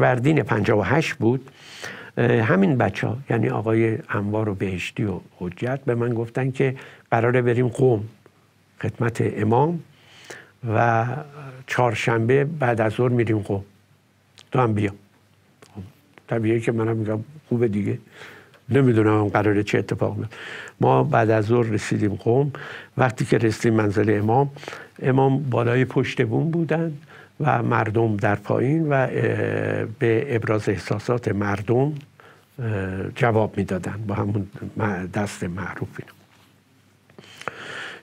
فروردین 58 بود همین بچه ها یعنی آقای انوار و بهشتی و حجت به من گفتن که قراره بریم قوم خدمت امام و چهارشنبه بعد از ظهر میریم قوم. تو هم بیا. خب، طبیعی که منم میگم خوبه دیگه. نمی‌دونم قراره چه اتفاق بیفته ما بعد از ظهر رسیدیم قوم. وقتی که رسیدیم منزل امام امام بالای پشت بوم بودن. و مردم در پایین و به ابراز احساسات مردم جواب می‌دادن با همون دست معروف اینا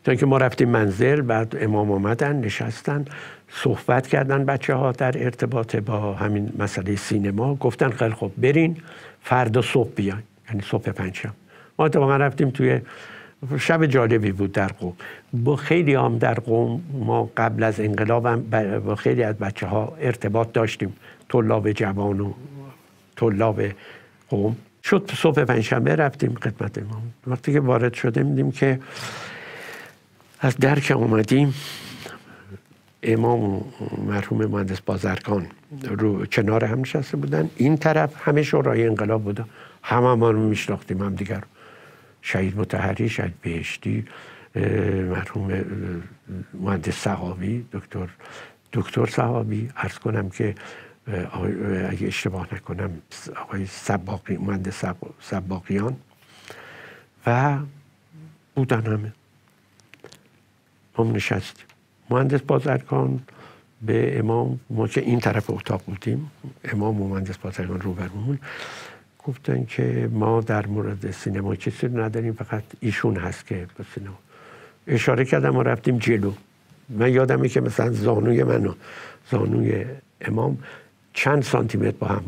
تا اینکه ما رفتیم منزل بعد امام آمدن نشستن صحبت کردن بچه ها در ارتباط با همین مسئله سینما. گفتن خیلی خوب برین فردا صبح بیاین. یعنی صبح پنجشنبه. ما اتفاقا رفتیم توی شب جالبی بود در قوم. با خیلی هم در قوم ما قبل از انقلاب با خیلی از بچه ها ارتباط داشتیم. طلاب جوان و طلاب قوم. شد صبح پنجشنبه رفتیم خدمت امام. وقتی که وارد شده میدیم که از در که اومدیم امام و مرحوم مهندس بازرگان رو کنار هم نشسته بودن. این طرف همه شورای انقلاب بودن همه ما رو میشناختیم هم دیگر شهید متحری شهید بهشتی مرحوم مهندس صحابی دکتر دکتر صحابی عرض کنم که اگه اشتباه نکنم آقای سباقی مهندس سباقیان و بودن همه. هم نشستیم مهندس بازرگان به امام ما که این طرف اتاق بودیم امام و مهندس بازرگان رو برمون گفتن که ما در مورد سینما چیزی نداریم فقط ایشون هست که به سینما. اشاره کردم و رفتیم جلو. من یادمه که مثلا زانوی من و زانوی امام چند سانتی متر با هم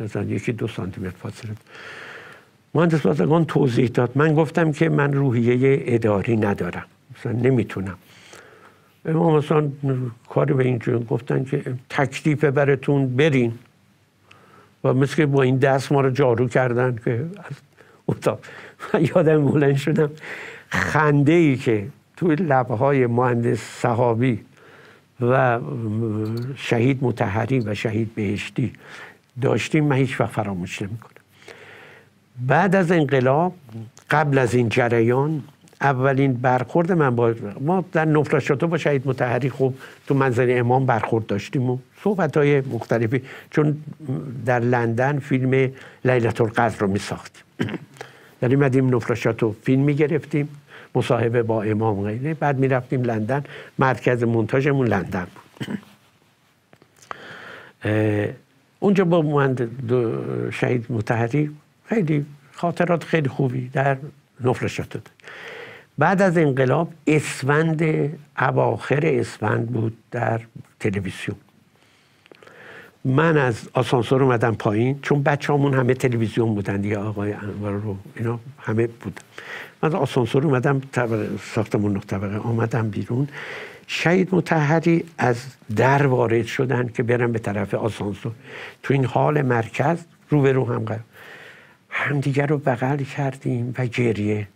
مثلا یکی دو سانتی متر فاصله مهندس بازرگان توضیح داد. من گفتم که من روحیه اداری ندارم. مثلا نمی‌تونم. امام مثلا کاری به اینجور گفتن که تکلیف براتون برین. و مثل که با این دست ما رو جارو کردن که از اتاق یادم بلند شدم. خنده ای که توی لبهای مهندس صحابی و شهید متحری و شهید بهشتی داشتیم من هیچ وقت فراموش نمی‌کنم. بعد از انقلاب قبل از این جریان اولین برخورد من با ما در نفرشاتو با شهید متحری خوب تو منظر امام برخورد داشتیم و صحبت های مختلفی. چون در لندن فیلم لیلت القدر رو می ساختیم در مدیم نفرشاتو فیلم می گرفتیم مصاحبه با امام غیره. بعد می رفتیم لندن. مرکز منتاجمون لندن بود. اونجا با مهند شهید متحری خیلی خاطرات خیلی خوبی در نفرشاتو بعد از انقلاب اسفند اواخر اسفند بود در تلویزیون. من از آسانسور اومدم پایین چون بچه همون همه تلویزیون بودن دیگه آقای انوار رو اینا همه بودن. من از آسانسور اومدم ساختمون نه طبقه آمدم بیرون. شهید متحری از در وارد شدن که برم به طرف آسانسور. تو این حال مرکز رو به رو هم قرار همدیگر رو بغل کردیم و گریه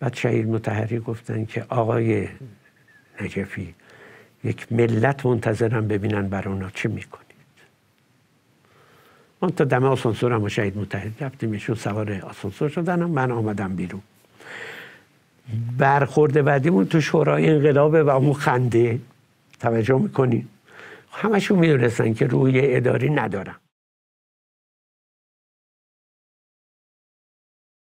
بعد شهید متحری گفتن که آقای نجفی یک ملت منتظرم ببینن بر اونا چه می‌کنید. من تا دم آسانسور هم شهید متحری رفتیم ایشون سوار آسانسور شدن من آمدم بیرون. برخورد بعدیمون تو شورای انقلابه و اون خنده توجه می‌کنین همشون می‌دونستن که روی اداری ندارم